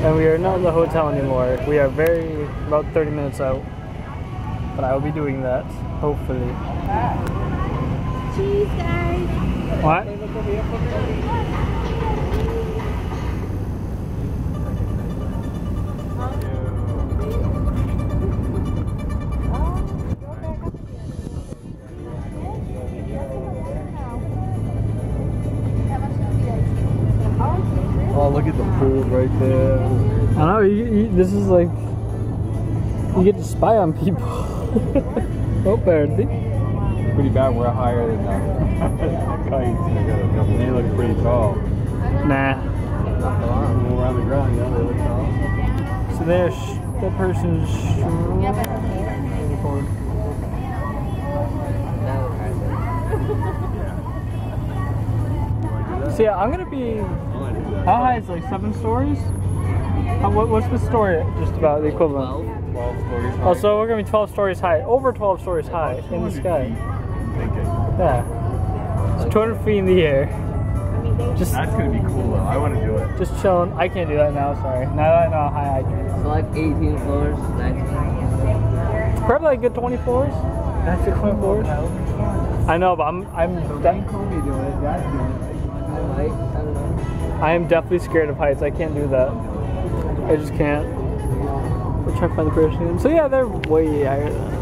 And we are not in the hotel anymore. We are very about 30 minutes out. But I will be doing that, hopefully. Cheese, guys. What? Oh, look at the pool right there. I know, you, you, this is like. You get to spy on people. oh, Bertie. Pretty bad. We're higher than them. They look pretty tall. Nah. We're the ground, yeah, they look tall. So there's that person's. So yeah, I'm gonna be. How high is it, like seven stories? How, what, what's the story just about the equivalent? 12 stories high. Oh, so we're gonna be 12 stories high, over 12 stories high in the sky. Yeah. It's 200 feet in the air. Just, That's gonna be cool though. I want to do it. just chilling. I can't do that now. Sorry. Now that I know how high I can. So like 18 floors, 19. Probably like good 20 floors. That's good 20 floors. I know, but I'm I'm de- Kobe doing it. Dad's doing it. Like, I don't know. I am definitely scared of heights. I can't do that. I just can't. We'll try to find the person. So yeah, they're way higher than us.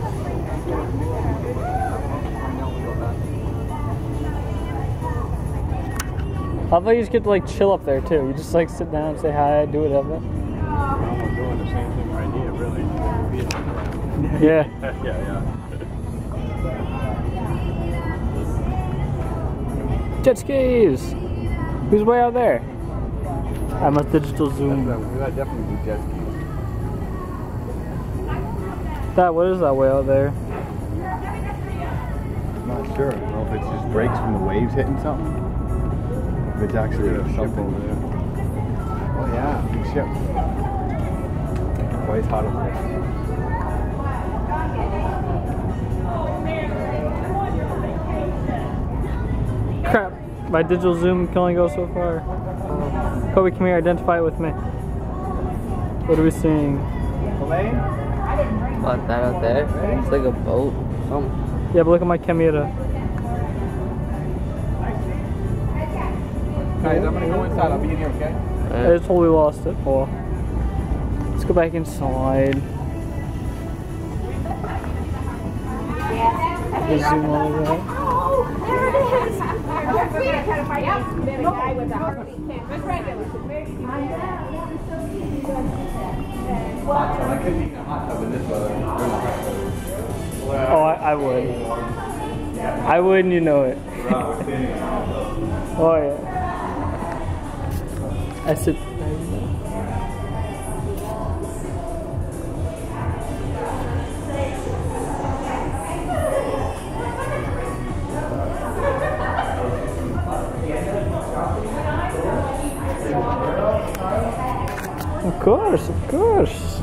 I thought you just get to like chill up there too. You just like sit down, say hi, do whatever. I'm doing the same thing right here, really. Yeah. yeah, yeah. Jet skis. Who's way out there? I'm a digital zoom. We gotta definitely do jet skis. That what is that way out there? I'm not sure. I don't know if it's just breaks from the waves hitting something. If it's actually a something. Oh yeah, big ship. Why it's hot up there? Crap. My digital zoom can only go so far. Um, Kobe, come here, identify it with me. What are we seeing? What, that out there? It's like a boat. Something. Yeah, but look at my camera. Guys, I'm gonna go inside. I'll be in here, okay? I just totally lost it. Oh. Let's go back inside. Just zoom all over that. Oh, there it is. Yep, been a guy with a heartbeat camera. It's regular. I couldn't eat in a hot tub in this weather. Oh, I, I would. I would, and you know it. oh yeah. I said. Of course, of course.